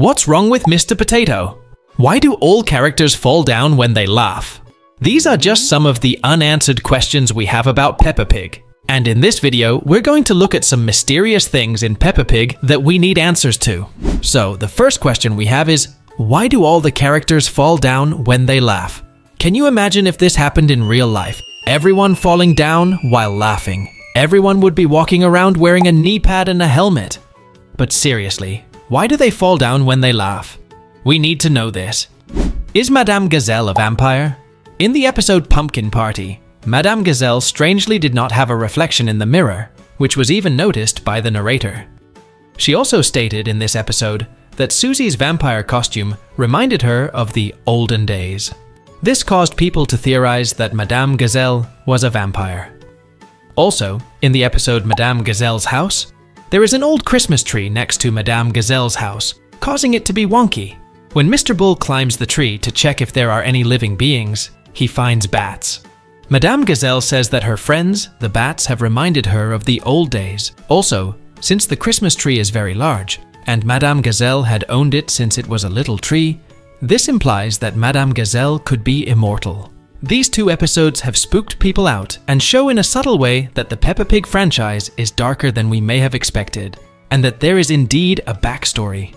What's wrong with Mr. Potato? Why do all characters fall down when they laugh? These are just some of the unanswered questions we have about Peppa Pig. And in this video, we're going to look at some mysterious things in Peppa Pig that we need answers to. So, the first question we have is why do all the characters fall down when they laugh? Can you imagine if this happened in real life? Everyone falling down while laughing. Everyone would be walking around wearing a knee pad and a helmet. But seriously, why do they fall down when they laugh? We need to know this. Is Madame Gazelle a vampire? In the episode Pumpkin Party, Madame Gazelle strangely did not have a reflection in the mirror, which was even noticed by the narrator. She also stated in this episode that Susie's vampire costume reminded her of the olden days. This caused people to theorize that Madame Gazelle was a vampire. Also, in the episode Madame Gazelle's House, there is an old Christmas tree next to Madame Gazelle's house, causing it to be wonky. When Mr. Bull climbs the tree to check if there are any living beings, he finds bats. Madame Gazelle says that her friends, the bats, have reminded her of the old days. Also, since the Christmas tree is very large, and Madame Gazelle had owned it since it was a little tree, this implies that Madame Gazelle could be immortal. These two episodes have spooked people out and show in a subtle way that the Peppa Pig franchise is darker than we may have expected, and that there is indeed a backstory.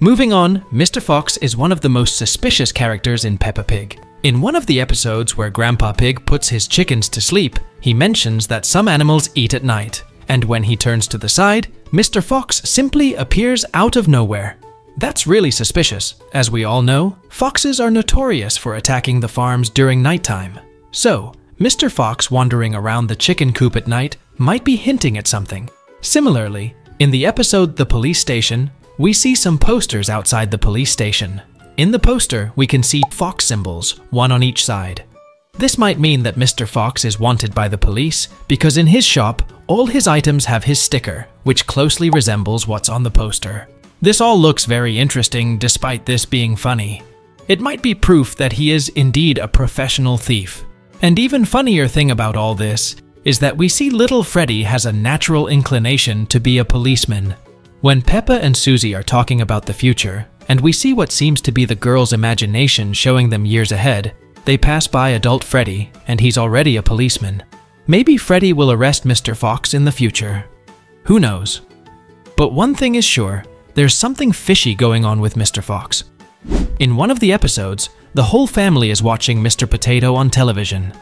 Moving on, Mr. Fox is one of the most suspicious characters in Peppa Pig. In one of the episodes where Grandpa Pig puts his chickens to sleep, he mentions that some animals eat at night, and when he turns to the side, Mr. Fox simply appears out of nowhere. That's really suspicious. As we all know, foxes are notorious for attacking the farms during nighttime. So, Mr. Fox wandering around the chicken coop at night might be hinting at something. Similarly, in the episode The Police Station, we see some posters outside the police station. In the poster, we can see fox symbols, one on each side. This might mean that Mr. Fox is wanted by the police because in his shop, all his items have his sticker, which closely resembles what's on the poster. This all looks very interesting despite this being funny. It might be proof that he is indeed a professional thief. And even funnier thing about all this is that we see little Freddy has a natural inclination to be a policeman. When Peppa and Susie are talking about the future, and we see what seems to be the girl's imagination showing them years ahead, they pass by adult Freddy, and he's already a policeman. Maybe Freddy will arrest Mr. Fox in the future. Who knows? But one thing is sure, there's something fishy going on with Mr. Fox. In one of the episodes, the whole family is watching Mr. Potato on television.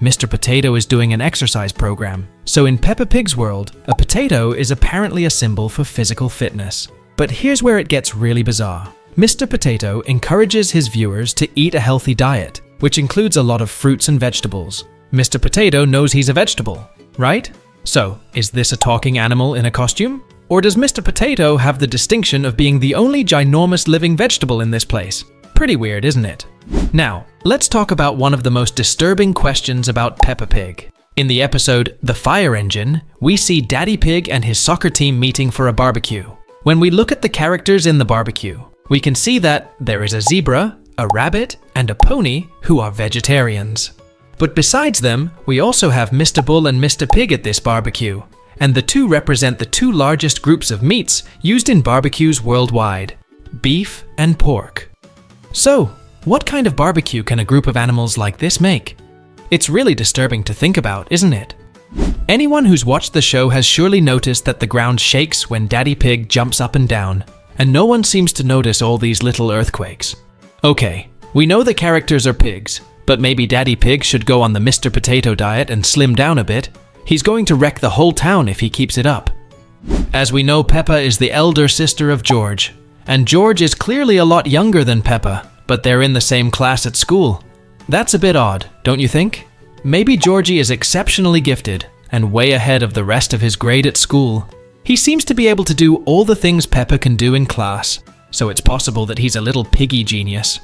Mr. Potato is doing an exercise program, so in Peppa Pig's world, a potato is apparently a symbol for physical fitness. But here's where it gets really bizarre. Mr. Potato encourages his viewers to eat a healthy diet, which includes a lot of fruits and vegetables. Mr. Potato knows he's a vegetable, right? So, is this a talking animal in a costume? Or does Mr. Potato have the distinction of being the only ginormous living vegetable in this place? Pretty weird, isn't it? Now, let's talk about one of the most disturbing questions about Peppa Pig. In the episode The Fire Engine, we see Daddy Pig and his soccer team meeting for a barbecue. When we look at the characters in the barbecue, we can see that there is a zebra, a rabbit, and a pony who are vegetarians. But besides them, we also have Mr. Bull and Mr. Pig at this barbecue, and the two represent the two largest groups of meats used in barbecues worldwide beef and pork. So, what kind of barbecue can a group of animals like this make? It's really disturbing to think about, isn't it? Anyone who's watched the show has surely noticed that the ground shakes when Daddy Pig jumps up and down, and no one seems to notice all these little earthquakes. Okay, we know the characters are pigs, but maybe Daddy Pig should go on the Mr. Potato diet and slim down a bit. He's going to wreck the whole town if he keeps it up. As we know, Peppa is the elder sister of George, and George is clearly a lot younger than Peppa, but they're in the same class at school. That's a bit odd, don't you think? Maybe Georgie is exceptionally gifted and way ahead of the rest of his grade at school. He seems to be able to do all the things Peppa can do in class, so it's possible that he's a little piggy genius.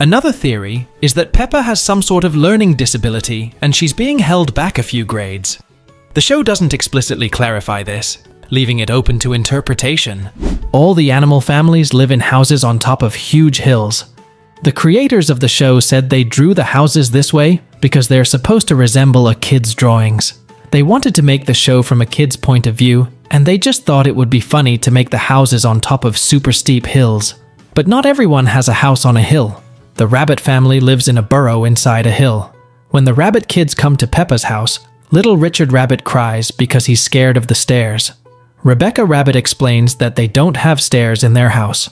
Another theory is that Peppa has some sort of learning disability and she's being held back a few grades. The show doesn't explicitly clarify this, leaving it open to interpretation. All the animal families live in houses on top of huge hills. The creators of the show said they drew the houses this way because they're supposed to resemble a kid's drawings. They wanted to make the show from a kid's point of view, and they just thought it would be funny to make the houses on top of super steep hills. But not everyone has a house on a hill. The rabbit family lives in a burrow inside a hill. When the rabbit kids come to Peppa's house, little Richard Rabbit cries because he's scared of the stairs. Rebecca Rabbit explains that they don't have stairs in their house.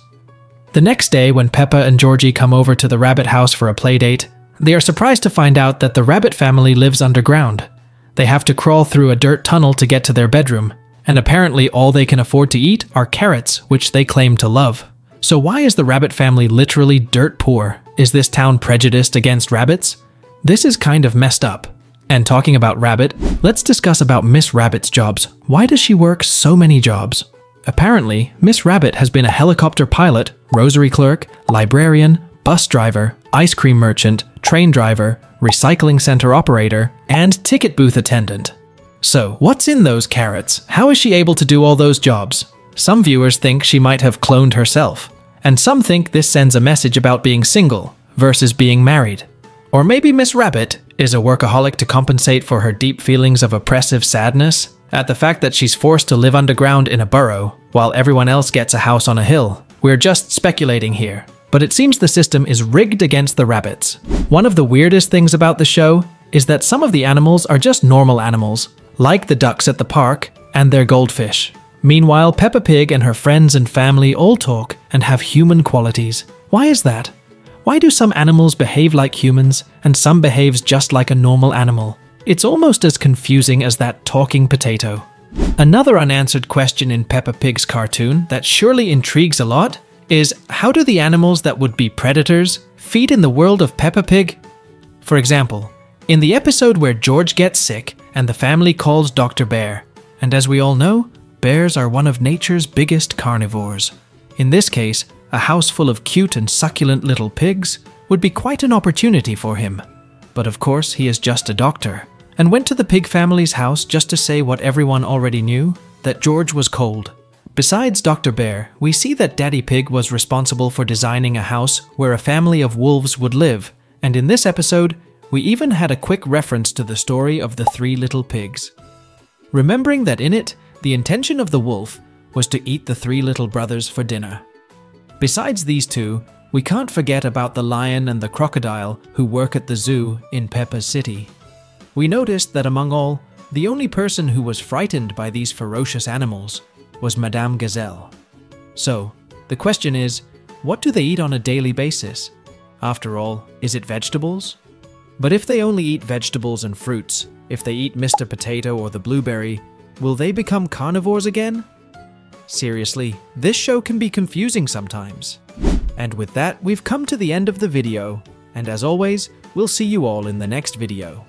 The next day, when Peppa and Georgie come over to the rabbit house for a playdate, they are surprised to find out that the rabbit family lives underground. They have to crawl through a dirt tunnel to get to their bedroom, and apparently all they can afford to eat are carrots, which they claim to love. So why is the rabbit family literally dirt poor? Is this town prejudiced against rabbits? This is kind of messed up. And talking about Rabbit, let's discuss about Miss Rabbit's jobs. Why does she work so many jobs? Apparently, Miss Rabbit has been a helicopter pilot, rosary clerk, librarian, bus driver, ice cream merchant, train driver, recycling center operator, and ticket booth attendant. So, what's in those carrots? How is she able to do all those jobs? Some viewers think she might have cloned herself, and some think this sends a message about being single versus being married. Or maybe Miss Rabbit is a workaholic to compensate for her deep feelings of oppressive sadness at the fact that she's forced to live underground in a burrow while everyone else gets a house on a hill. We're just speculating here, but it seems the system is rigged against the rabbits. One of the weirdest things about the show is that some of the animals are just normal animals, like the ducks at the park and their goldfish. Meanwhile, Peppa Pig and her friends and family all talk and have human qualities. Why is that? Why do some animals behave like humans and some behaves just like a normal animal? It's almost as confusing as that talking potato. Another unanswered question in Peppa Pig's cartoon that surely intrigues a lot is how do the animals that would be predators feed in the world of Peppa Pig? For example, in the episode where George gets sick and the family calls Dr. Bear, and as we all know, bears are one of nature's biggest carnivores. In this case, a house full of cute and succulent little pigs would be quite an opportunity for him. But of course, he is just a doctor, and went to the pig family's house just to say what everyone already knew that George was cold. Besides Dr. Bear, we see that Daddy Pig was responsible for designing a house where a family of wolves would live, and in this episode, we even had a quick reference to the story of the three little pigs. Remembering that in it, the intention of the wolf was to eat the three little brothers for dinner. Besides these two, we can't forget about the lion and the crocodile who work at the zoo in Peppa's City. We noticed that among all, the only person who was frightened by these ferocious animals was Madame Gazelle. So, the question is what do they eat on a daily basis? After all, is it vegetables? But if they only eat vegetables and fruits, if they eat Mr. Potato or the blueberry, will they become carnivores again? Seriously, this show can be confusing sometimes. And with that, we've come to the end of the video, and as always, we'll see you all in the next video.